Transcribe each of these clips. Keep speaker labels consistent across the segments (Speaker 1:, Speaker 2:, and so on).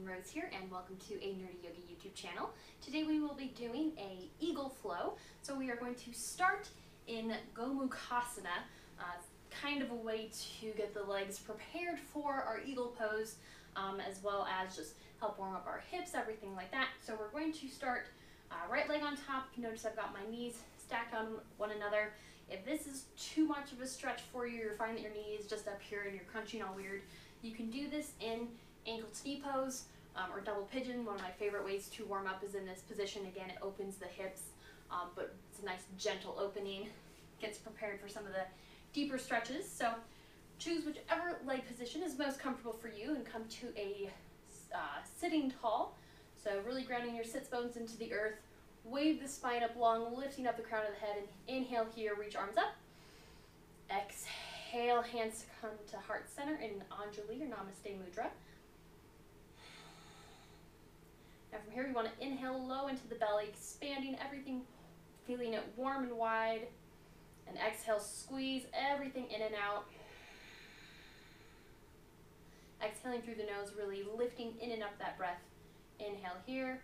Speaker 1: Rose here and welcome to a Nerdi Yogi YouTube channel. Today we will be doing a eagle flow. So we are going to start in Gomukhasana, uh, kind of a way to get the legs prepared for our eagle pose um, as well as just help warm up our hips, everything like that. So we're going to start uh, right leg on top. Notice I've got my knees stacked on one another. If this is too much of a stretch for you, you're finding that your knee is just up here and you're crunching all weird, you can do this in ankle to knee pose um, or double pigeon. One of my favorite ways to warm up is in this position. Again, it opens the hips, um, but it's a nice gentle opening. Gets prepared for some of the deeper stretches. So choose whichever leg position is most comfortable for you and come to a uh, sitting tall. So really grounding your sits bones into the earth. Wave the spine up long, lifting up the crown of the head. And inhale here, reach arms up. Exhale, hands come to heart center in Anjali or Namaste Mudra. Now from here, we want to inhale low into the belly, expanding everything, feeling it warm and wide. And exhale, squeeze everything in and out. Exhaling through the nose, really lifting in and up that breath. Inhale here.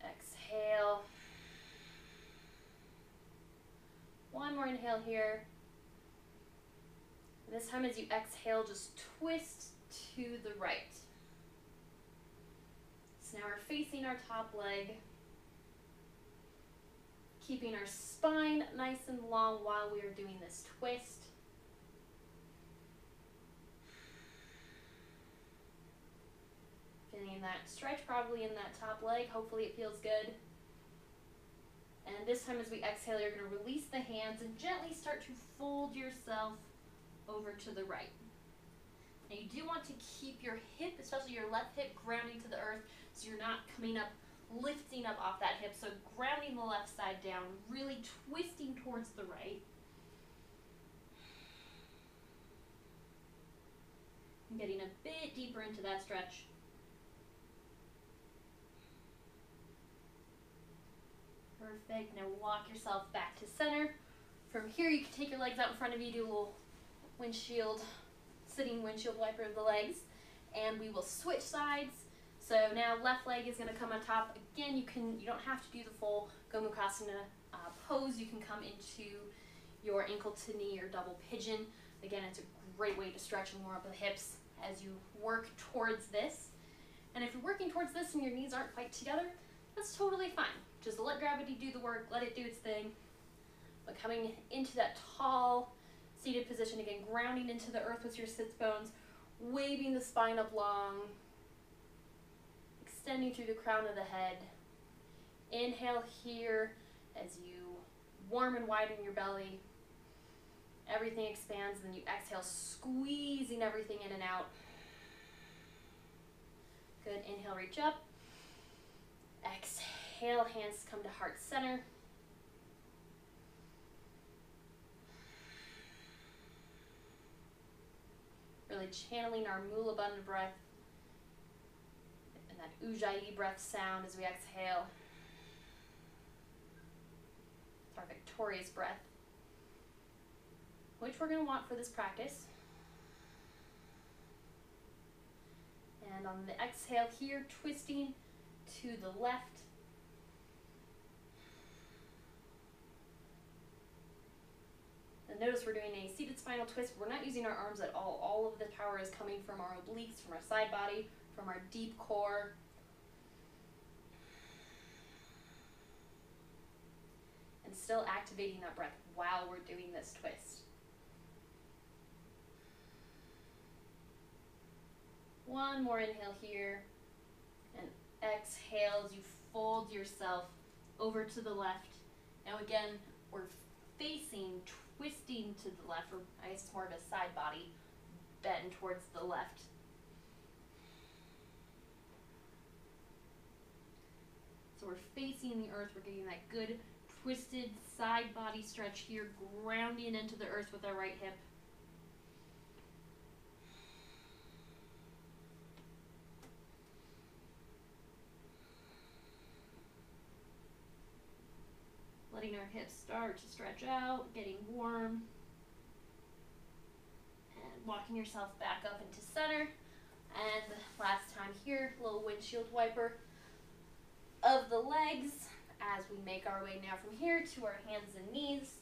Speaker 1: Exhale. One more inhale here. This time as you exhale, just twist to the right. Now we're facing our top leg, keeping our spine nice and long while we are doing this twist. Feeling that stretch probably in that top leg. Hopefully it feels good. And this time as we exhale, you're going to release the hands and gently start to fold yourself over to the right. Now you do want to keep your hip, especially your left hip, grounding to the earth so you're not coming up, lifting up off that hip. So grounding the left side down, really twisting towards the right. And getting a bit deeper into that stretch. Perfect. Now walk yourself back to center. From here, you can take your legs out in front of you, do a little windshield, sitting windshield wiper of the legs, and we will switch sides. So now left leg is going to come on top. Again, you can you don't have to do the full Gomukhasana uh, pose. You can come into your ankle to knee or double pigeon. Again, it's a great way to stretch and warm up the hips as you work towards this. And if you're working towards this and your knees aren't quite together, that's totally fine. Just let gravity do the work, let it do its thing. But coming into that tall seated position again, grounding into the earth with your sits bones, waving the spine up long, extending through the crown of the head. Inhale here as you warm and widen your belly. Everything expands, and then you exhale, squeezing everything in and out. Good. Inhale, reach up. Exhale, hands come to heart center. Really channeling our Mula Bandha breath and that Ujjayi breath sound as we exhale. It's our victorious breath, which we're going to want for this practice. And on the exhale here, twisting to the left. We're doing a seated spinal twist. We're not using our arms at all. All of the power is coming from our obliques, from our side body, from our deep core. And still activating that breath while we're doing this twist. One more inhale here. And exhale as you fold yourself over to the left. Now again, we're facing, twisting to the left, or I guess it's more of a side body bend towards the left. So we're facing the earth, we're getting that good twisted side body stretch here, grounding into the earth with our right hip. Hips start to stretch out, getting warm, and walking yourself back up into center. And last time here, little windshield wiper of the legs as we make our way now from here to our hands and knees.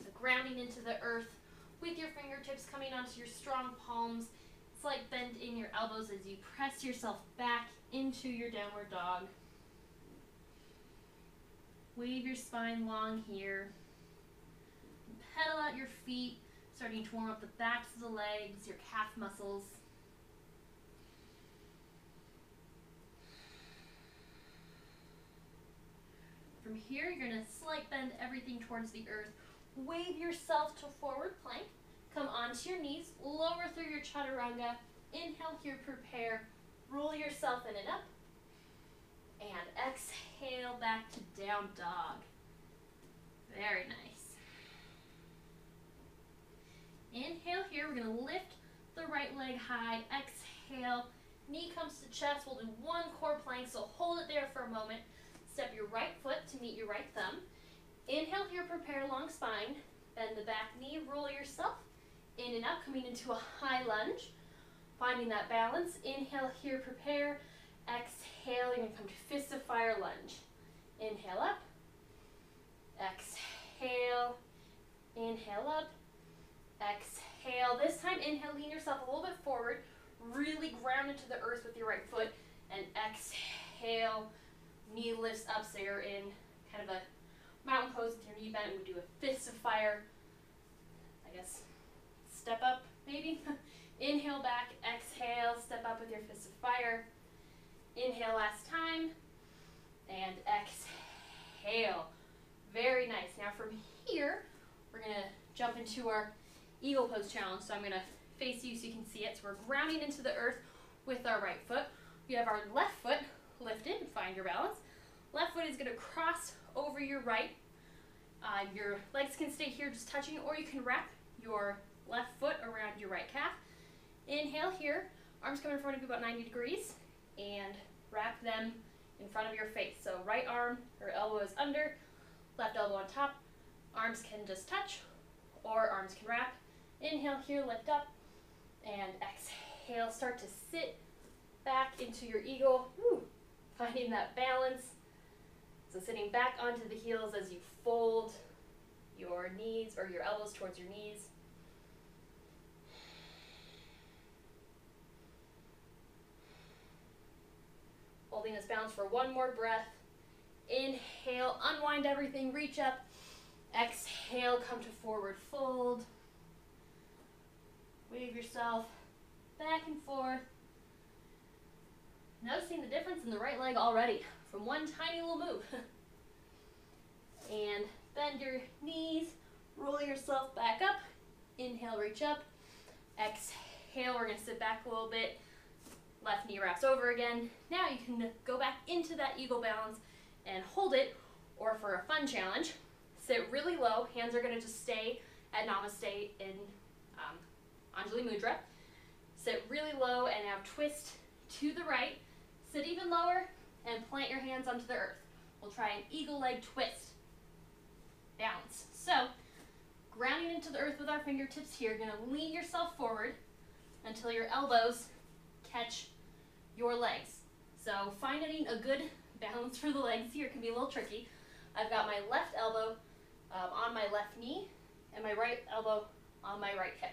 Speaker 1: So grounding into the earth with your fingertips coming onto your strong palms. Slight bend in your elbows as you press yourself back into your downward dog. Wave your spine long here. Pedal out your feet, starting to warm up the backs of the legs, your calf muscles. From here, you're going to slight bend everything towards the earth. Wave yourself to forward plank. Come onto your knees, lower through your chaturanga. Inhale here, prepare. Roll yourself in and up. And exhale back to down dog. Very nice. Inhale here, we're gonna lift the right leg high. Exhale, knee comes to chest. We'll do one core plank, so hold it there for a moment. Step your right foot to meet your right thumb. Inhale here, prepare long spine. Bend the back knee, roll yourself in and up, coming into a high lunge. Finding that balance. Inhale here, prepare. Exhale, you're gonna come to fist of fire lunge. Inhale up. Exhale. Inhale up. Exhale. This time, inhale, lean yourself a little bit forward. Really ground into the earth with your right foot. And exhale, knee lifts up so you're in kind of a mountain pose with your knee bent. We do a fist of fire. I guess step up maybe. Inhale back, exhale, step up with your fist of fire. Inhale last time. And exhale. Very nice. Now from here, we're going to jump into our eagle pose challenge. So I'm going to face you so you can see it. So we're grounding into the earth with our right foot. We have our left foot lifted, find your balance. Left foot is going to cross over your right. Uh, your legs can stay here just touching, or you can wrap your left foot around your right calf. Inhale here, arms front of you about 90 degrees, and wrap them in front of your face. So right arm or elbow is under, left elbow on top. Arms can just touch, or arms can wrap. Inhale here, lift up, and exhale, start to sit back into your eagle. Finding that balance so sitting back onto the heels as you fold your knees or your elbows towards your knees. Holding this balance for one more breath. Inhale, unwind everything, reach up. Exhale, come to forward fold. Wave yourself back and forth. Noticing the difference in the right leg already from one tiny little move. and bend your knees, roll yourself back up. Inhale, reach up. Exhale, we're gonna sit back a little bit. Left knee wraps over again. Now you can go back into that eagle balance and hold it, or for a fun challenge, sit really low. Hands are gonna just stay at Namaste in um, Anjali Mudra. Sit really low and now twist to the right. Sit even lower, and plant your hands onto the earth. We'll try an eagle leg twist. Balance. So, grounding into the earth with our fingertips here, to lean yourself forward until your elbows catch your legs. So, finding a good balance for the legs here can be a little tricky. I've got my left elbow um, on my left knee and my right elbow on my right hip.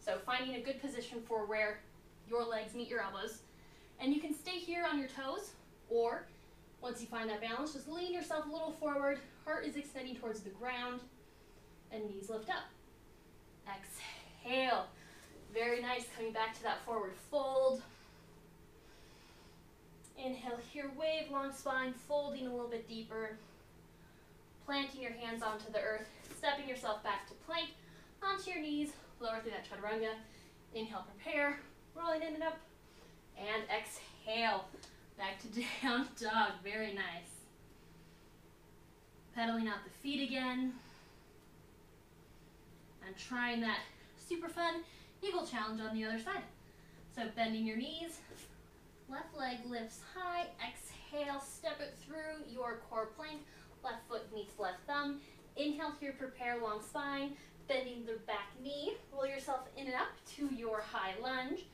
Speaker 1: So, finding a good position for where your legs meet your elbows. And you can stay here on your toes or once you find that balance, just lean yourself a little forward. Heart is extending towards the ground and knees lift up. Exhale. Very nice. Coming back to that forward fold. Inhale here, wave, long spine, folding a little bit deeper. Planting your hands onto the earth, stepping yourself back to plank, onto your knees, lower through that chaturanga. Inhale, prepare, rolling in and up, and exhale. Back to down dog. Very nice. Pedaling out the feet again. And trying that super fun eagle challenge on the other side. So bending your knees. Left leg lifts high. Exhale, step it through your core plank. Left foot meets left thumb. Inhale here, prepare long spine. Bending the back knee. Roll yourself in and up to your high lunge.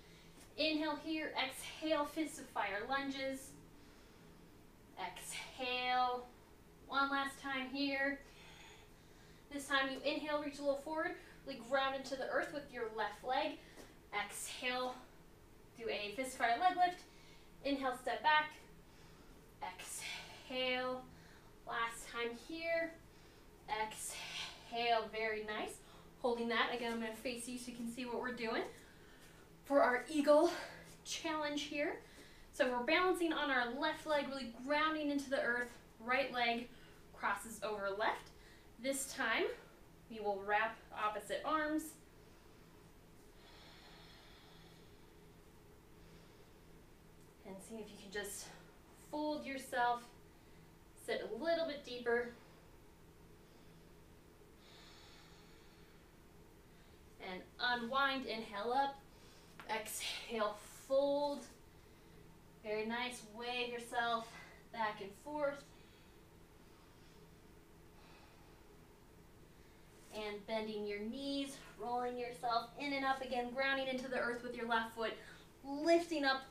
Speaker 1: Inhale here, exhale, fist of fire lunges. Exhale. One last time here. This time you inhale, reach a little forward, really ground into the earth with your left leg. Exhale, do a fist fire leg lift. Inhale, step back. Exhale. Last time here. Exhale, very nice. Holding that, again, I'm gonna face you so you can see what we're doing. For our eagle challenge here. So we're balancing on our left leg, really grounding into the earth. Right leg crosses over left. This time, we will wrap opposite arms. And see if you can just fold yourself, sit a little bit deeper. And unwind, inhale up, exhale, fold. Very nice, wave yourself back and forth. And bending your knees, rolling yourself in and up again, grounding into the earth with your left foot, lifting up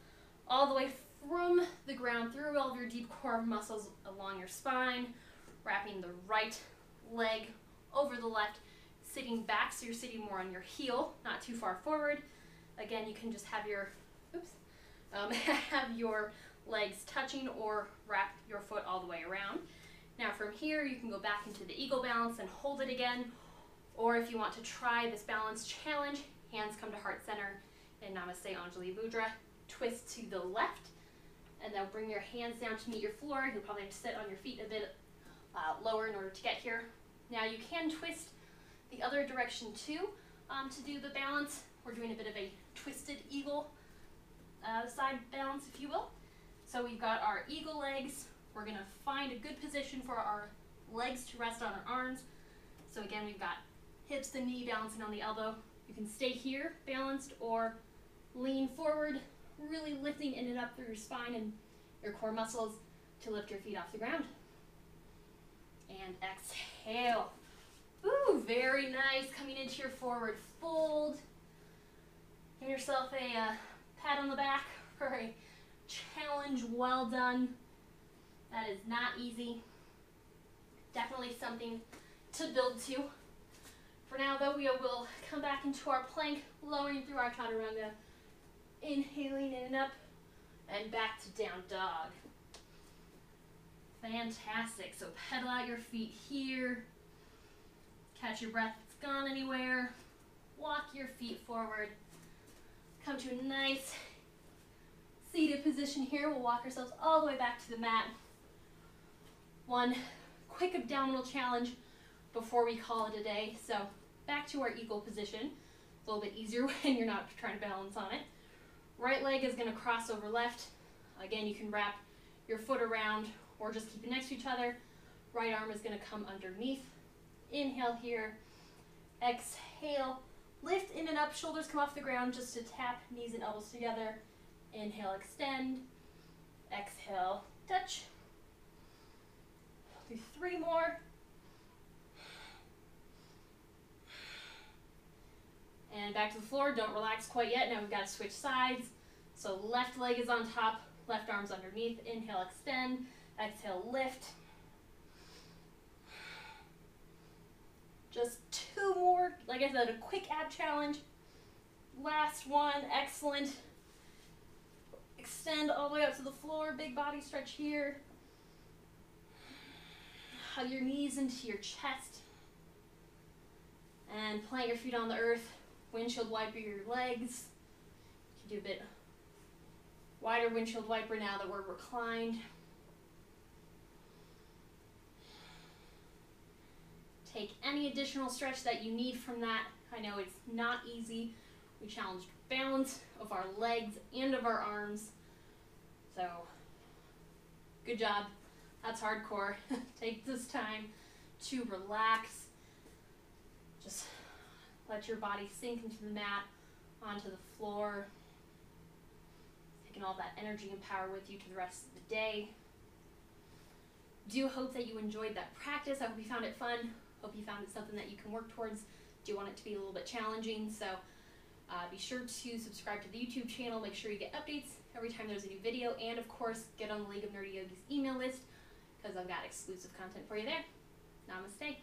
Speaker 1: all the way from the ground through all of your deep core muscles along your spine, wrapping the right leg over the left, sitting back so you're sitting more on your heel, not too far forward. Again, you can just have your, oops, um, have your legs touching or wrap your foot all the way around. Now from here, you can go back into the eagle balance and hold it again. Or if you want to try this balance challenge, hands come to heart center in Namaste Anjali Mudra. Twist to the left, and then bring your hands down to meet your floor. You'll probably have to sit on your feet a bit uh, lower in order to get here. Now you can twist the other direction too um, to do the balance. We're doing a bit of a twisted eagle uh, side balance, if you will. So we've got our eagle legs. We're gonna find a good position for our legs to rest on our arms. So again, we've got hips the knee balancing on the elbow. You can stay here balanced or lean forward, really lifting in and up through your spine and your core muscles to lift your feet off the ground. And exhale. Ooh, very nice. Coming into your forward fold. Give yourself a uh, pat on the back for a challenge well done. That is not easy. Definitely something to build to. For now though, we will come back into our plank, lowering through our chaturanga, inhaling in and up, and back to down dog. Fantastic. So pedal out your feet here. Catch your breath if it's gone anywhere. Walk your feet forward. Come to a nice seated position here. We'll walk ourselves all the way back to the mat. One quick abdominal challenge before we call it a day. So back to our eagle position. It's a little bit easier when you're not trying to balance on it. Right leg is going to cross over left. Again, you can wrap your foot around or just keep it next to each other. Right arm is going to come underneath. Inhale here. Exhale. Lift in and up, shoulders come off the ground just to tap knees and elbows together. Inhale, extend. Exhale, touch. Do three more. And back to the floor. Don't relax quite yet. Now we've got to switch sides. So left leg is on top, left arm's underneath. Inhale, extend. Exhale, lift. Just two more. Like I said, a quick ab challenge. Last one. Excellent. Extend all the way up to the floor. Big body stretch here. Hug your knees into your chest. And plant your feet on the earth windshield wiper your legs. You can do a bit wider windshield wiper now that we're reclined. Take any additional stretch that you need from that. I know it's not easy. We challenged balance of our legs and of our arms. So, good job. That's hardcore. Take this time to relax. Just let your body sink into the mat, onto the floor. Taking all that energy and power with you to the rest of the day. Do hope that you enjoyed that practice. I hope you found it fun. Hope you found it something that you can work towards. Do you want it to be a little bit challenging. So Uh, be sure to subscribe to the YouTube channel. Make sure you get updates every time there's a new video, and of course, get on the League of Nerdi Yogis email list because I've got exclusive content for you there. Namaste.